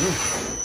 Hum.